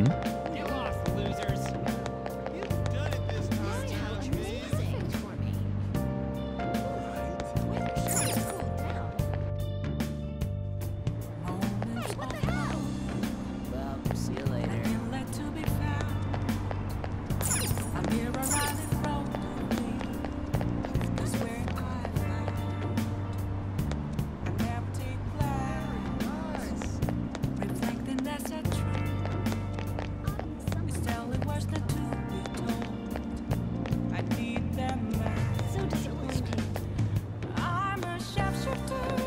You lost, losers. You've done it this tower is for me. What the hell? So